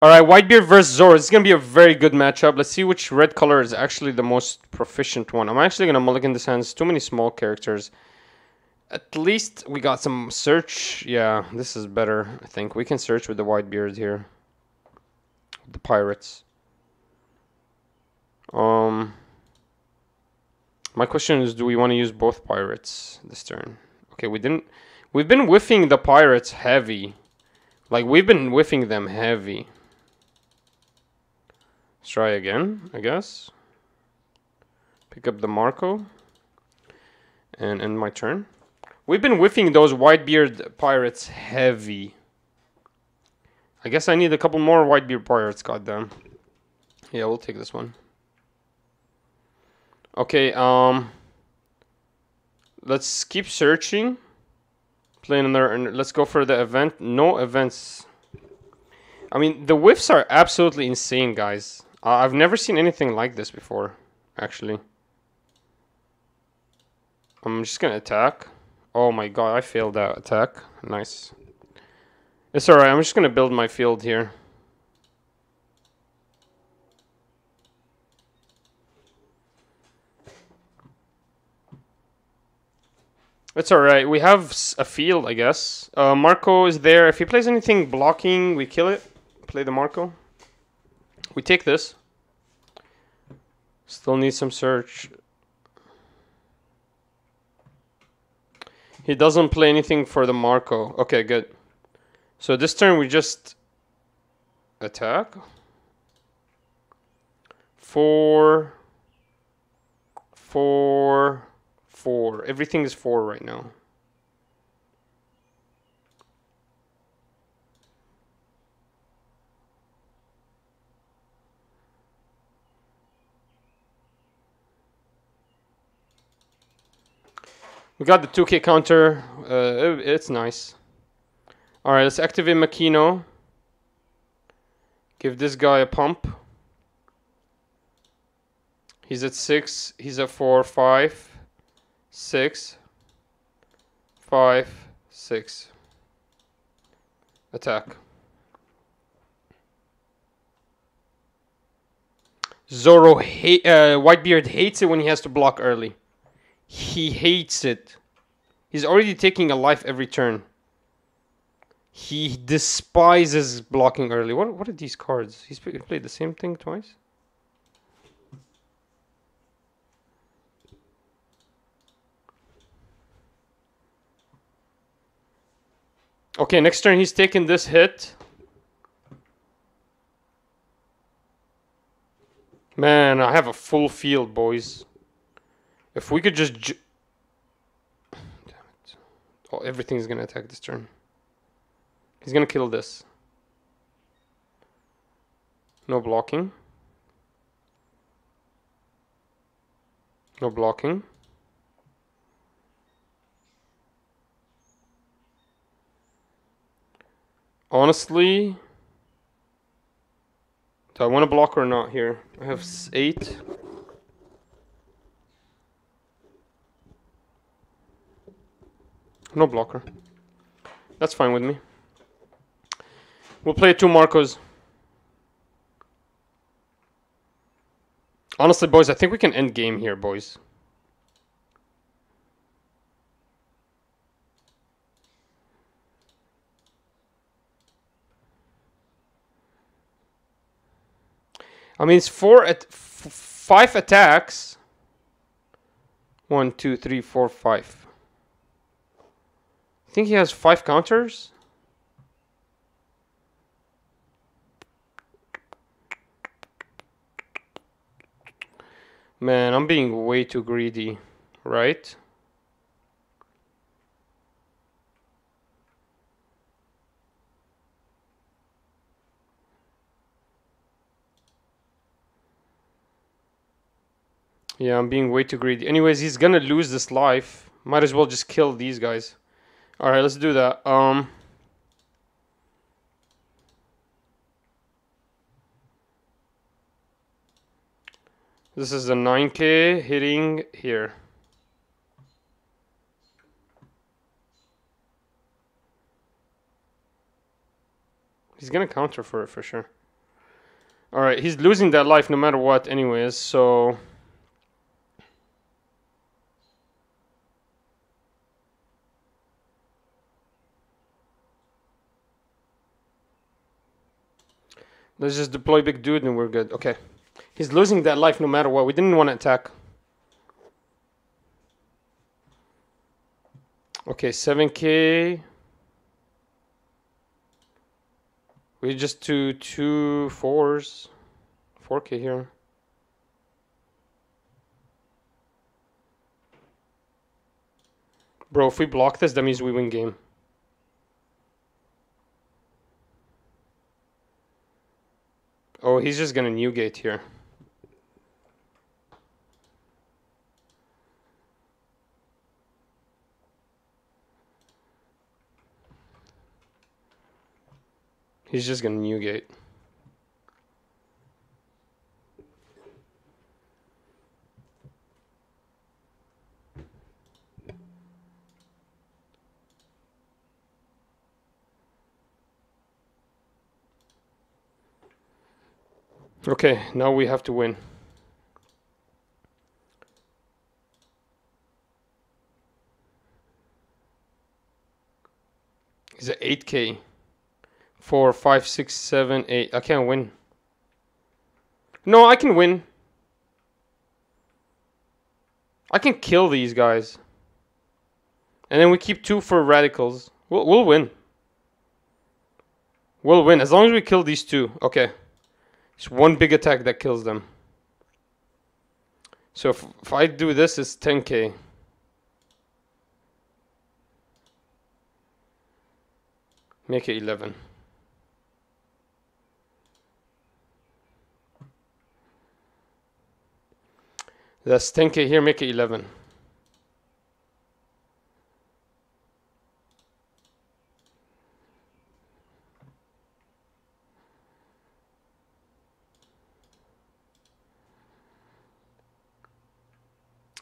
All right, Whitebeard versus Zoro. is gonna be a very good matchup. Let's see which red color is actually the most proficient one. I'm actually gonna mulligan this hands. Too many small characters. At least we got some search. Yeah, this is better. I think we can search with the Whitebeard here. The pirates. Um. My question is, do we want to use both pirates this turn? Okay, we didn't. We've been whiffing the pirates heavy. Like we've been whiffing them heavy. Try again, I guess. Pick up the Marco. And end my turn. We've been whiffing those Whitebeard pirates heavy. I guess I need a couple more Whitebeard pirates, goddamn. Yeah, we'll take this one. Okay, um... Let's keep searching. Playing another... And let's go for the event. No events. I mean, the whiffs are absolutely insane, guys. Uh, I've never seen anything like this before, actually. I'm just gonna attack. Oh my god, I failed that attack. Nice. It's alright, I'm just gonna build my field here. It's alright, we have a field, I guess. Uh, Marco is there. If he plays anything blocking, we kill it. Play the Marco. We take this. Still need some search. He doesn't play anything for the Marco. Okay, good. So this turn we just attack. Four, four, four. Everything is four right now. We got the 2k counter. Uh, it's nice. Alright, let's activate Makino. Give this guy a pump. He's at 6. He's at 4, 5, 6, 5, 6. Attack. Zoro, hate, uh, Whitebeard hates it when he has to block early. He hates it. He's already taking a life every turn. He despises blocking early. What what are these cards? He's played the same thing twice. Okay, next turn he's taking this hit. Man, I have a full field, boys. If we could just... Damn it. Oh, everything's gonna attack this turn. He's gonna kill this. No blocking. No blocking. Honestly... Do I want to block or not here? I have eight. No blocker. That's fine with me. We'll play two Marcos. Honestly, boys, I think we can end game here, boys. I mean, it's four at five attacks. One, two, three, four, five. I think he has five counters. Man, I'm being way too greedy, right? Yeah, I'm being way too greedy. Anyways, he's gonna lose this life. Might as well just kill these guys. All right, let's do that. Um, this is the 9k hitting here. He's gonna counter for it for sure. Alright, he's losing that life no matter what anyways, so... Let's just deploy big dude and we're good. Okay. He's losing that life no matter what. We didn't want to attack. Okay, 7k. We just do two fours. 4k here. Bro, if we block this, that means we win game. Oh, he's just gonna Newgate here. He's just gonna Newgate. Okay, now we have to win. He's at 8k. 4, 5, 6, 7, 8. I can't win. No, I can win. I can kill these guys. And then we keep two for radicals. We'll, we'll win. We'll win as long as we kill these two. Okay. It's one big attack that kills them. So if, if I do this, it's 10k. Make it 11. That's 10k here, make it 11.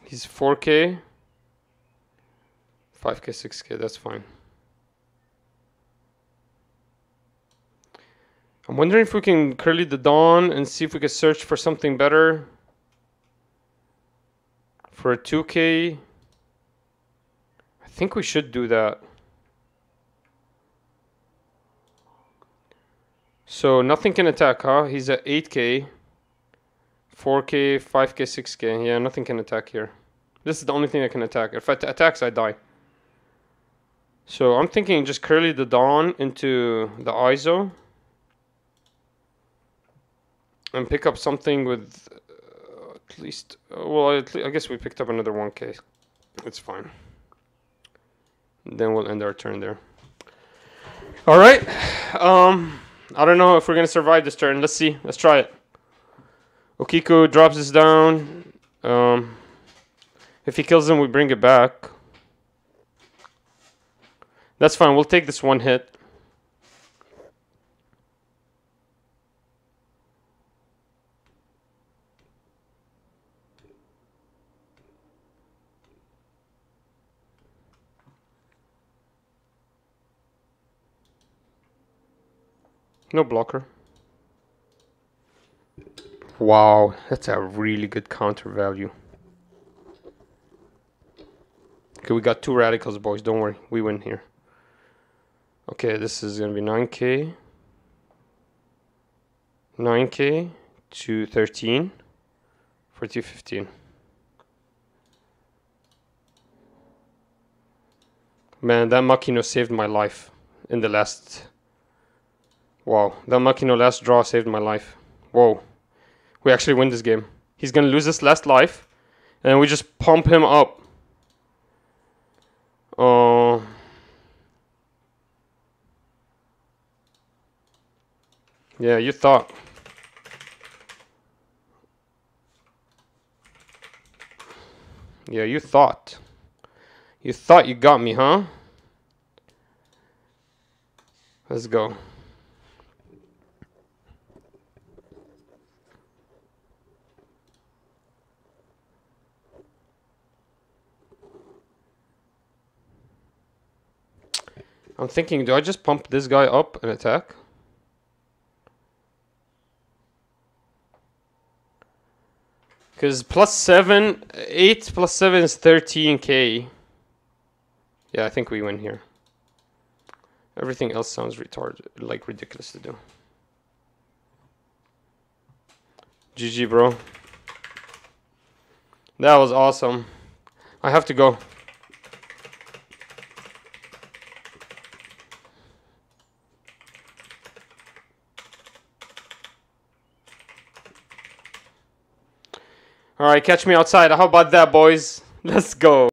He's 4k. 5k, 6k, that's fine. I'm wondering if we can Curly Dadan and see if we can search for something better. For a 2k. I think we should do that. So nothing can attack, huh? He's at 8k. 4k, 5k, 6k. Yeah, nothing can attack here. This is the only thing that can attack. If it attacks, I die. So I'm thinking just Curly Dadan into the Izo. And pick up something with uh, at least... Uh, well, at I guess we picked up another 1k. It's fine. Then we'll end our turn there. Alright. Um, I don't know if we're going to survive this turn. Let's see. Let's try it. Okiko drops this down. Um, if he kills him, we bring it back. That's fine. We'll take this one hit. No blocker. Wow, that's a really good counter value. Okay, we got two radicals, boys. Don't worry. We win here. Okay, this is going to be 9k. 9k to 13 for 215. Man, that Makino saved my life in the last... Wow, that Makino last draw saved my life. Whoa we actually win this game. He's gonna lose his last life, and we just pump him up. Uh, yeah, you thought. Yeah, you thought. You thought you got me, huh? Let's go. I'm thinking, do I just pump this guy up and attack? Because plus 7, 8 plus 7 is 13k. Yeah, I think we win here. Everything else sounds retarded, like ridiculous to do. GG, bro. That was awesome. I have to go. All right, catch me outside. How about that, boys? Let's go.